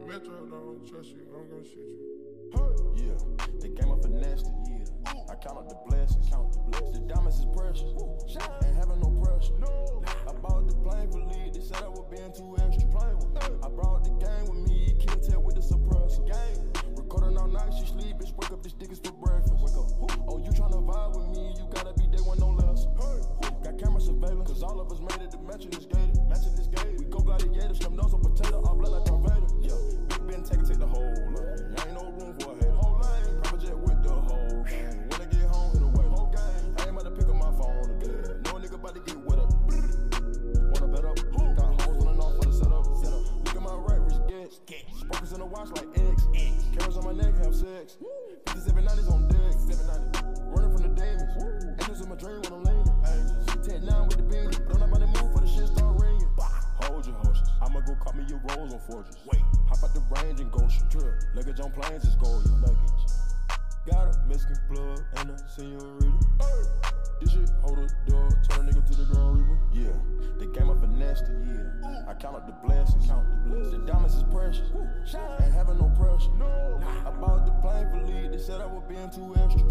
Metro don't trust you, I'm gonna shoot you. Yeah, the game up finesse Yeah, I count up the blessings. Count the blessings. The diamonds is precious. Ain't having no pressure. No. Sparkles in the watch like X. X. Cameras on my neck, have sex. 5790s on deck. 790. Running from the demons. Angels in my dream when I'm leaning. Angels. 10 9 with the beam. Don't nobody move for the shit start ringing. Hold your horses. I'ma go call me your rolls on fortress. Wait. Hop out the range and go shoot. Drill. Luggage on planes is gold, your luggage. Got a Mexican plug and a senorita. This shit hold the door, turn a nigga to the grim reaper. Yeah, the game up finesse Yeah, I count up the blessings. Count the blessings. Precious. Ain't having no pressure. No. I bought the plane for lead. They said I was being too extra.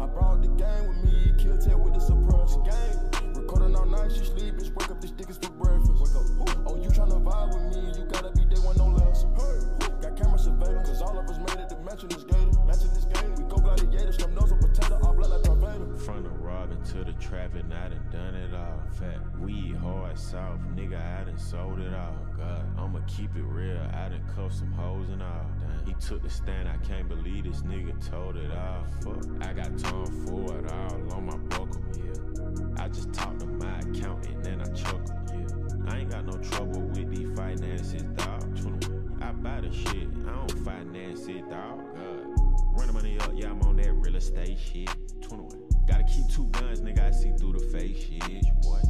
I brought the game with me. Kill with the suppressor. Gang. Recording all night. She sleep. Bitch, wake up. This dick to the trapping, I done done it all. Fat weed, hard, soft, nigga, I done sold it all. God, I'ma keep it real, I done cuffed some hoes and all. Damn. He took the stand, I can't believe this nigga told it all. Fuck, I got time for it all on my buckle, yeah. I just talked to my accountant and I chuckle, yeah. I ain't got no trouble with these finances, dog. 21. I buy the shit, I don't finance it, dog. God. Run the money up, yeah, I'm on that real estate shit. 21. See through the face shit, boy.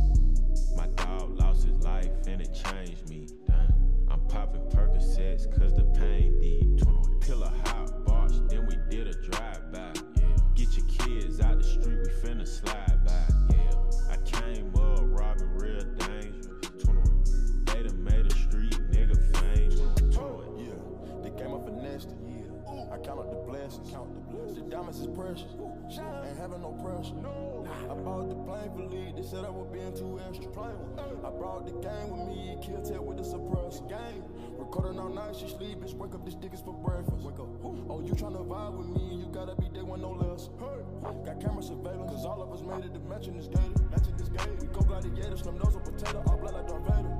My dog lost his life and it changed me, damn. I'm popping Percocets cause the pain deep. 21. Pill a hot box, then we did a drive-by, yeah. Get your kids out the street, we finna slide diamonds is precious. Ain't having no pressure. No. I bought the plane for lead. They said I was being too extra. I brought the gang with me. Kill tell with the suppressor. Game. Recording all night. She sleep. Bitch, wake up. This dick is for breakfast. Wake up. Oh, you tryna vibe with me? You gotta be day one, no less. Got camera surveillance. Cause all of us made it to matching this gated. This gated. We go gladiators. Them nose on potato. All blood like Darth Vader.